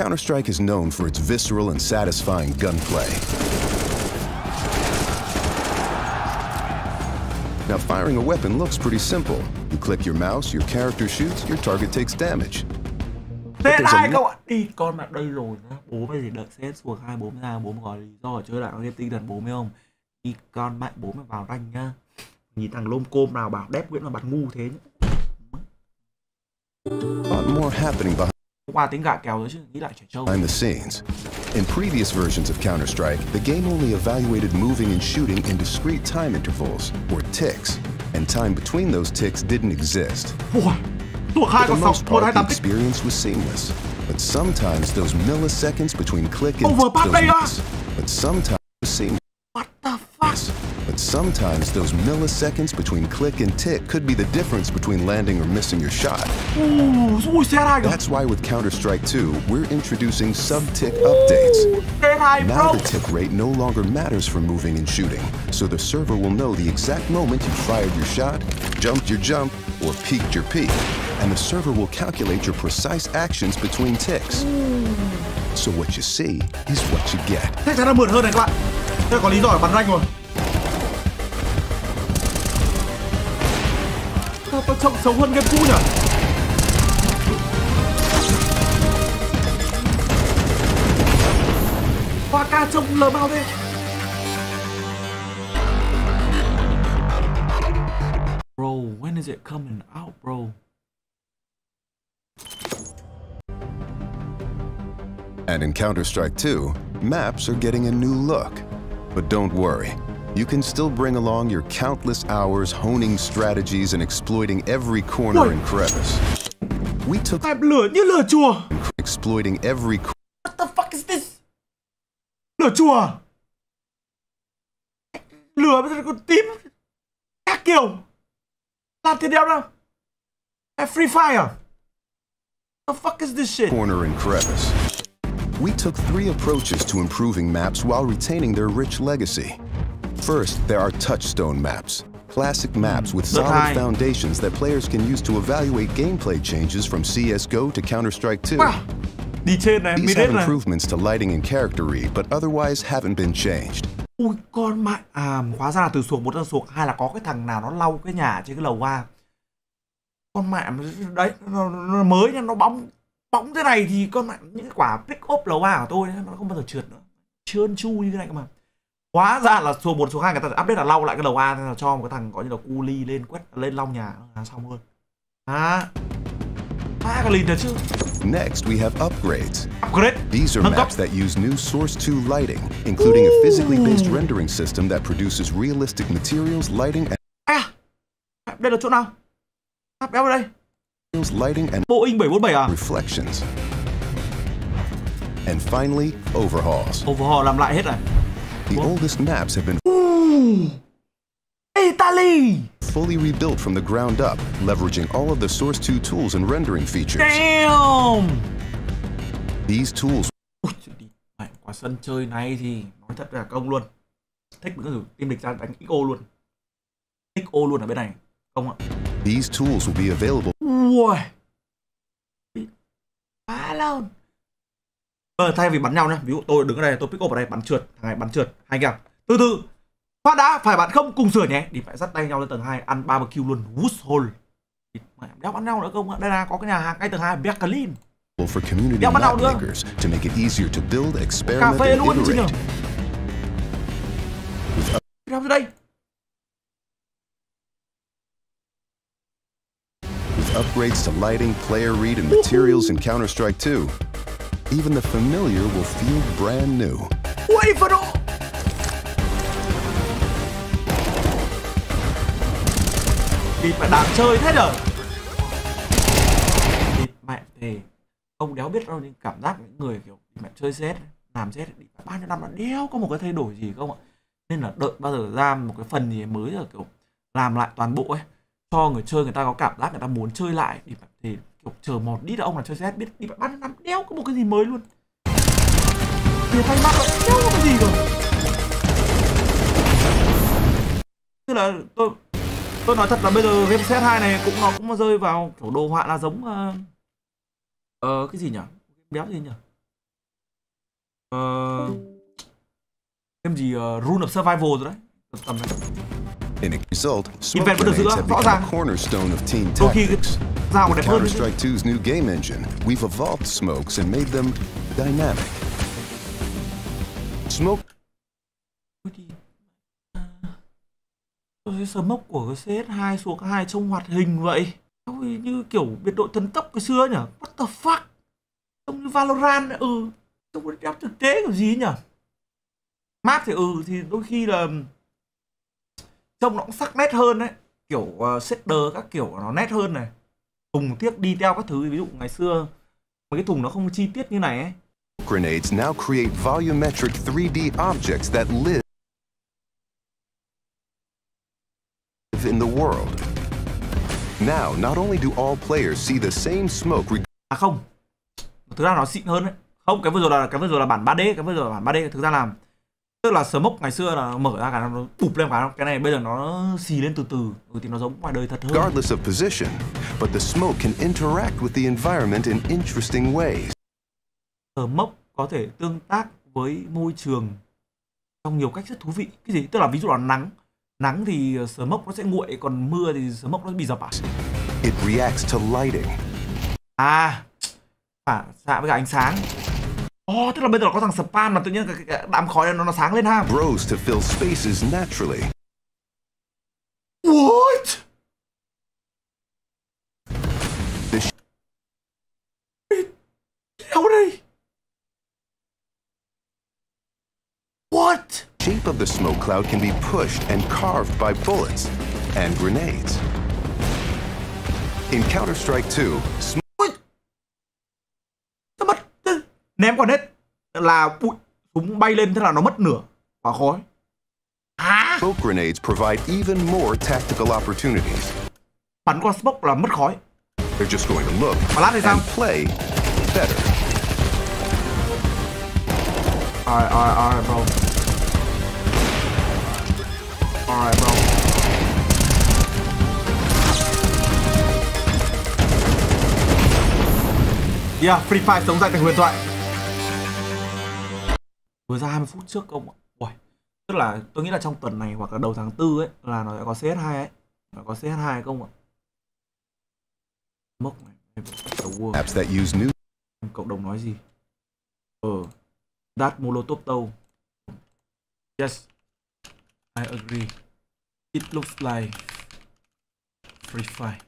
Counter-Strike is known for its visceral and satisfying gunplay. Now, firing a weapon looks pretty simple. You click your mouse, your character shoots, your target takes damage. Thế there's a các bạn đi con bạn đây rồi nhá bố mày gì đợi xuống bố mày ra bố mày gọi lý do chơi lại game tinh thần bố mày không đi con bố mày vào ranh nhá nhìn thằng lôm côm nào bảo đép nguyễn mà bắn ngu thế nhá A lot more happening behind qua tính gạ kèo chứ nghĩ lại trẻ trâu the scenes. In previous versions of Counter-Strike, the game only evaluated moving and shooting in discrete time intervals, or ticks, and time between those ticks didn't exist. Ui, thuộc hai For the most sọc một hai part, the experience was seamless. But sometimes those milliseconds between click and Overpass those đây à? but sometimes seamless. Sometimes those milliseconds between click and tick could be the difference between landing or missing your shot. ui ui xe hai kìa That's why with Counter-Strike 2, we're introducing sub-tick updates. Now the tick rate no longer matters for moving and shooting, so the server will know the exact moment you fired your shot, jumped your jump, or peeked your peek, and the server will calculate your precise actions between ticks. So what you see is what you get. Thế chắn là mượn hơn này các bạn Thế có lý do để bắn ranh rồi Sao tôi trông xấu hơn game cũ nhỉ Hoa ca trông lờ bao thế Bro, when is it coming out, bro? And in Counter-Strike 2, maps are getting a new look. But don't worry, you can still bring along your countless hours honing strategies and exploiting every corner and crevice. We took Em lửa như lửa chùa exploiting every What the fuck is this? Lửa chùa Lửa còn tím Các kiểu Làm thế đéo nào Free Fire The fuck is this shit? corner and crevice. We took three approaches to improving maps while retaining their rich legacy. First, there are touchstone maps, classic maps with solid foundations that players can use to evaluate gameplay changes from CS:GO to Counter-Strike 2. Wow. Đi trên này, These have improvements to lighting and character read, but otherwise haven't been changed. Ui con mẹ À hóa ra là từ xuồng một ra xuồng hai là có cái thằng nào nó lau cái nhà trên cái lầu A Con mẹ đấy nó, nó mới nha nó bóng bóng thế này thì con mẹ những cái quả pick up lầu A của tôi nó không bao giờ trượt nữa trơn tru như thế này cơ mà hóa ra là xuồng một xuồng hai người ta update là lau lại cái lầu A là cho một cái thằng có như là cu ly lên quét lên lau nhà. Là xong hơn à à cái lìn thật chứ? Next, we have upgrades. upgrade? These are maps that use new Source 2 lighting, including a physically based rendering system that produces realistic materials, lighting, à! Đây là chỗ nào? Béo vào đây. And lighting and Boeing 747 à? reflections. And finally, overhauls. overhaul làm lại hết rồi The oldest maps have been hmm. Italy! fully rebuilt from the ground up, leveraging all of the Source 2 tools and rendering features. Damn! These tools Ui, trời đi. Mẹ, quả sân chơi này thì nói thật là công luôn. Thích team địch ra đánh XO luôn. XO luôn ở bên này công ạ? These tools will be available ui. Luôn ờ thay vì bắn nhau nhá ví dụ tôi đứng ở đây tôi pick up ở đây bắn trượt thằng này bắn trượt hai anh em từ từ phát đã phải bạn không? Cùng sửa nhé. Đi phải dắt tay nhau lên tầng 2 ăn barbecue luôn wood hole. Đéo bắn nhau nữa không? Ạ đây là có cái nhà hàng ngay tầng 2 Berlin for community bắt đầu map nữa. to make it easier to build, cà experiment, phê and luôn chứ. With đéo đây? With upgrades to lighting, player read, and materials in Counter-Strike 2, even the familiar will feel brand new. ui phần all! Địt mà đáng chơi thế nhở Địt mẹ thề Ông đéo biết đâu nhưng cảm giác những người kiểu mẹ chơi Z, Làm Z địt bao nhiêu năm nó đéo có một cái thay đổi gì không ạ Nên là đợi bao giờ ra một cái phần gì mới là kiểu Làm lại toàn bộ ấy, Cho người chơi người ta có cảm giác người ta muốn chơi lại thì mẹ thề kiểu chờ một đít là ông là chơi Z biết đi mẹ năm đéo có một cái gì mới luôn. Điều thay mắt là đéo có cái gì rồi. Tức là tôi tôi nói thật là bây giờ game set 2 này cũng nó cũng rơi vào kiểu đồ họa là giống ờ ờ, cái gì nhỉ béo gì nhỉ uh, ờ, game gì uh, Rune of Survival rồi đấy. Tầm này. In a result, smoke Invent vẫn được giữ rõ become ràng. a cornerstone of team đôi khi tactics. dao còn đẹp hơn. Counter-Strike 2's new game engine, we've evolved smokes and made them dynamic. Smoke cái smoke của cái CS2 xuống 2 trông hoạt hình vậy như kiểu biệt đội thần tốc cái xưa nhỉ what the fuck trông như Valorant ừ trông nó đeo thực tế kiểu gì nhỉ map thì ừ thì đôi khi là trông nó cũng sắc nét hơn đấy. Kiểu uh, shader các kiểu nó nét hơn này. Thùng tiếc đi theo các thứ ví dụ ngày xưa mấy cái thùng nó không chi tiết như này ấy. Grenades now create volumetric 3D objects that live in the world. Now, not only do all players see the same smoke à không thực ra nó xịn hơn đấy. Không cái vừa rồi là cái vừa rồi là bản 3D cái vừa rồi là bản 3D thực ra là tức là smoke ngày xưa là mở ra cả nó bụp lên cả cái này bây giờ nó xì lên từ từ ừ, thì nó giống ngoài đời thật hơn. Regardless of position, but the smoke can interact with the environment in interesting ways. smoke có thể tương tác với môi trường trong nhiều cách rất thú vị. Cái gì? Tức là ví dụ là nắng. Nắng thì smoke nó sẽ nguội còn mưa thì smoke nó bị dập à? It reacts to lighting, à phản xạ với cả ánh sáng Ồ, tức là bây giờ có thằng span mà tự nhiên cái, cái, cái đám khói nó nó sáng lên ha grows to fill spaces naturally. What? Đây What? shape of the smoke cloud can be pushed and carved by bullets and grenades. In Counter-Strike 2, smoke Ném quả hết Là bụi Súng bay lên thế là nó mất nửa Quả khói À grenades provide even more tactical opportunities. Bắn qua smoke là mất khói They're just going to look Mà lát thì sao? and play better. Alright, alright, alright bro. Alright bro. Yeah, Free Fire sống dậy thành huyền thoại Vừa ra 20 phút trước ông ạ. Uầy, Tức là tôi nghĩ là trong tuần này hoặc là đầu tháng 4 ấy Là nó sẽ có CS2 ấy. Nó có CS2 không ạ? Mốc này. Apps that use new cộng đồng nói gì? Ờ that molotov tâu yes I agree. It looks like free fire.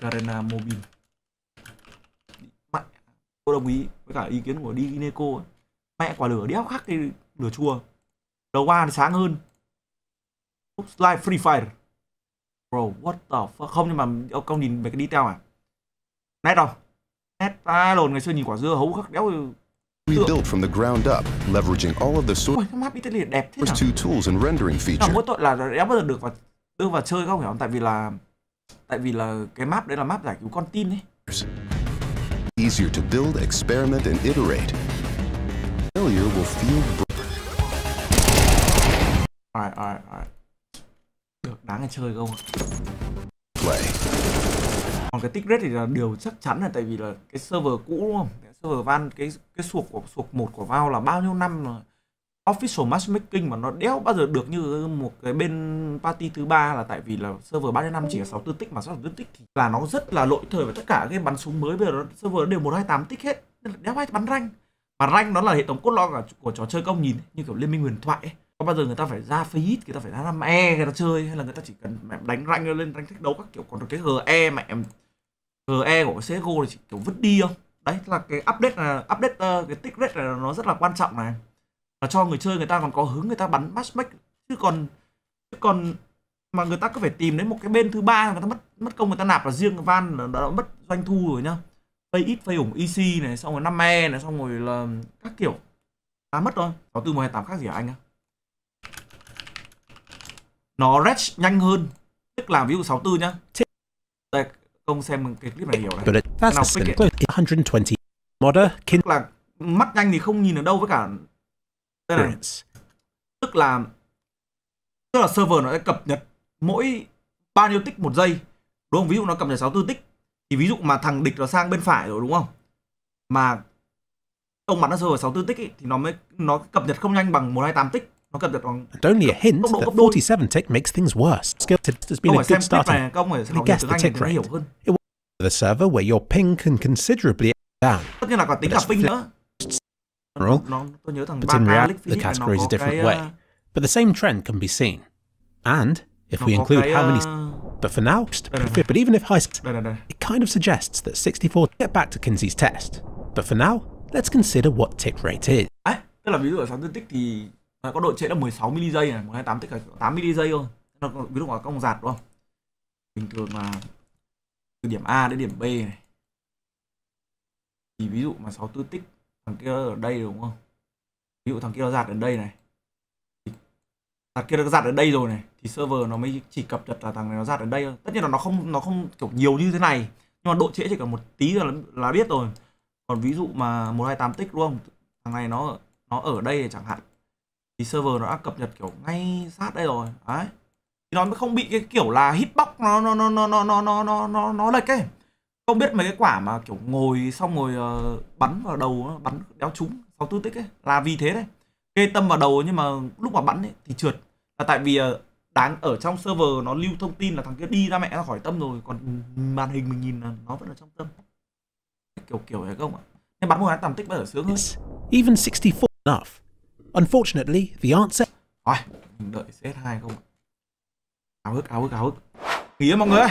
Garena mobile. Mẹ tôi đồng ý với cả ý kiến của đi Ineco ấy. Mẹ quả lửa đéo khác thì lửa chua đầu qua thì sáng hơn. Looks like free fire. Bro what the fuck? Không nhưng mà ông công nhìn về cái detail à nét đâu? Nét à, lồn ngày xưa nhìn quả dưa hấu khắc đéo. Rebuilt from the ground up, leveraging all of the source cái 2 tools and rendering features. mỗi tội là đéo bao giờ được vào đưa vào chơi không hiểu không tại vì là tại vì là cái map đấy là map giải cứu con tin ấy. Easier to build, experiment, and iterate. Failure will feel alright alright alright. Được đáng để chơi không play. còn cái tick rate thì là điều chắc chắn là tại vì là cái server cũ đúng không? Cái server van cái cái suộc của suộc một của Valve là bao nhiêu năm rồi? Official matchmaking mà nó đéo bao giờ được như một cái bên party thứ ba là tại vì là server bao nhiêu năm chỉ là 64 tích mà 64 tích thì là nó rất là lỗi thời và tất cả cái bắn súng mới bây giờ nó, server đều 128 tích hết. Nên là đéo ai bắn rank mà rank nó là hệ thống cốt lõi của, của trò chơi công nhìn như kiểu liên minh huyền thoại ấy. có bao giờ người ta phải ra phí người ta phải ra năm e người ta chơi hay là người ta chỉ cần mẹ đánh rank lên rank thách đấu các kiểu. Còn cái GE mẹ em GE của cái CSGO thì chỉ kiểu vứt đi không? Đấy là cái update là update uh, cái tick rate là nó rất là quan trọng này. Và cho người chơi người ta còn có hướng người ta bắn matchmake chứ còn chứ còn mà người ta cứ phải tìm đến một cái bên thứ ba người ta mất mất công người ta nạp vào riêng van là đã mất doanh thu rồi nhá phây ít phây ủng EC này xong rồi 5 e này xong rồi là các kiểu. Đã mất rồi có từ 128 khác gì hả anh á nó red nhanh hơn. Tức là ví dụ 64 nhá. Đây công xem cái clip này hiểu này. A pick simple 120 modder kin tức là mắt nhanh thì không nhìn ở đâu với cả đây này. Tức là tức là server nó sẽ cập nhật mỗi bao nhiêu tích một giây. Đúng không? Ví dụ nó cập nhật 64 tích thì ví dụ mà thằng địch nó sang bên phải rồi đúng không mà ông bắn ở server 64 tích ấy, thì nó mới nó cập nhật không nhanh bằng 128 tích nó cập nhật bằng And only a hint that gấp đôi. 47 tick makes things worse. Test has been a good starting này ông phải học guess the tick nó rate. hiểu hơn the server where your ping can considerably down. tất nhiên là còn tính cả ping nữa General, nó tôi nhớ thằng But in reality, the nó category is a different cái, way. uh, But the same trend can be seen. And if nó we include how many, uh, but for now, but even if high, it kind of suggests that 64 get back to Kinsey's test. But for now, let's consider what tick rate is. Đấy, tức là ví dụ ở 64 tích thì có độ trễ là 16 mili giây này, 128 tích là 8 mili giây thôi. Nó ví dụ là công giạt đúng không? Bình thường là từ điểm A đến điểm B này. Thì ví dụ mà 64 tích thằng kia ở đây đúng không? Ví dụ thằng kia nó giạt ở đây này. Thì thằng kia nó giạt ở đây rồi này thì server nó mới chỉ cập nhật là thằng này nó giạt ở đây thôi. Tất nhiên là nó không nó không kiểu nhiều như thế này. Nhưng mà độ trễ chỉ cần một tí là là biết rồi. Còn ví dụ mà 128 tích đúng không? thằng này nó nó ở đây chẳng hạn thì server nó đã cập nhật kiểu ngay sát đây rồi đấy thì nó mới không bị cái kiểu là hitbox nó nó nó nó nó nó nó nó nó nó lệch ấy không biết mấy cái quả mà kiểu ngồi xong rồi uh, bắn vào đầu nó bắn đéo trúng sau tư tích ấy là vì thế đấy kê tâm vào đầu nhưng mà lúc mà bắn ấy thì trượt là tại vì ờ, đáng ở trong server nó lưu thông tin là thằng kia đi ra mẹ ra khỏi tâm rồi còn màn hình mình nhìn là nó vẫn ở trong tâm kiểu kiểu này không ạ nên bắn một cái tầm tích bây giờ sướng hơn Even 64 enough. Unfortunately, the answer Rồi, mình đợi set 2 không ạ? Áo ức, áo ức, áo ức. Nghỉ mọi người ơi.